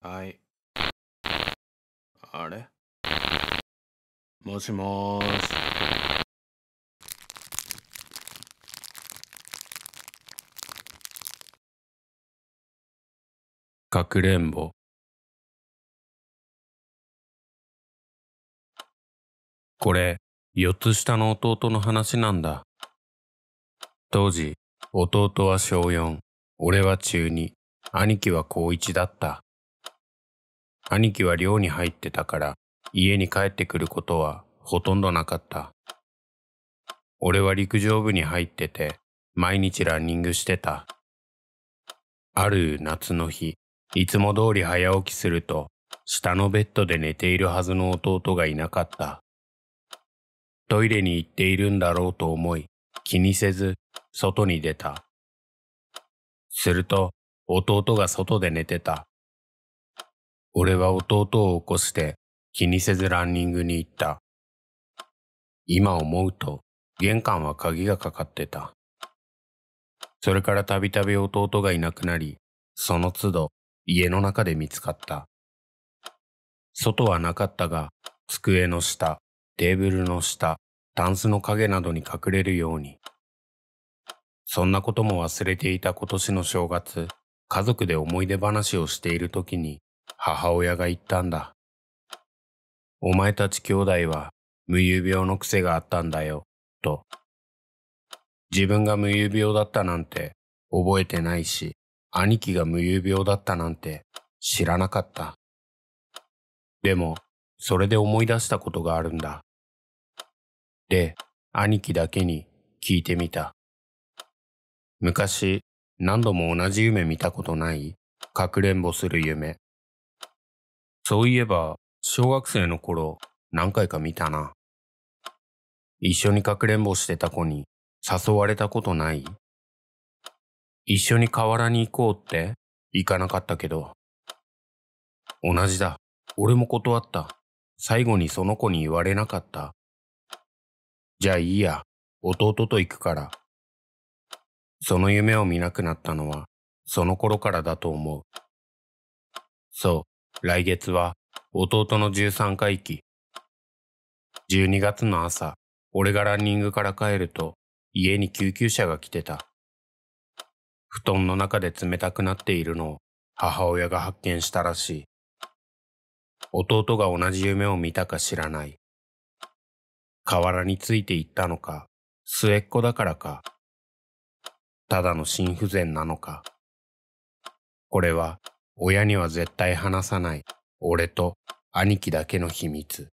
はい。あれ？もしもーし。かくれんぼ。これ、四つ下の弟の話なんだ。当時、弟は小4、俺は中2、兄貴は高1だった。兄貴は寮に入ってたから、家に帰ってくることはほとんどなかった。俺は陸上部に入ってて、毎日ランニングしてた。ある夏の日、いつも通り早起きすると、下のベッドで寝ているはずの弟がいなかった。トイレに行っているんだろうと思い、気にせず、外に出た。すると、弟が外で寝てた。俺は弟を起こして、気にせずランニングに行った。今思うと、玄関は鍵がかかってた。それからたびたび弟がいなくなり、その都度家の中で見つかった。外はなかったが、机の下、テーブルの下、タンスの影などに隠れるように。そんなことも忘れていた今年の正月、家族で思い出話をしている時に、母親が言ったんだ。お前たち兄弟は無遊病の癖があったんだよ、と。自分が無遊病だったなんて覚えてないし、兄貴が無遊病だったなんて知らなかった。でも、それで思い出したことがあるんだ。で、兄貴だけに聞いてみた。昔、何度も同じ夢見たことないかくれんぼする夢。そういえば、小学生の頃、何回か見たな。一緒にかくれんぼしてた子に誘われたことない？一緒に河原に行こうって？行かなかったけど。同じだ。俺も断った。最後にその子に言われなかった。じゃあいいや。弟と行くから。その夢を見なくなったのは、その頃からだと思う。そう、来月は弟の13回忌。12月の朝、俺がランニングから帰ると、家に救急車が来てた。布団の中で冷たくなっているのを母親が発見したらしい。弟が同じ夢を見たか知らない。河原について行ったのか、末っ子だからか、ただの心不全なのか。これは親には絶対話さない俺と兄貴だけの秘密。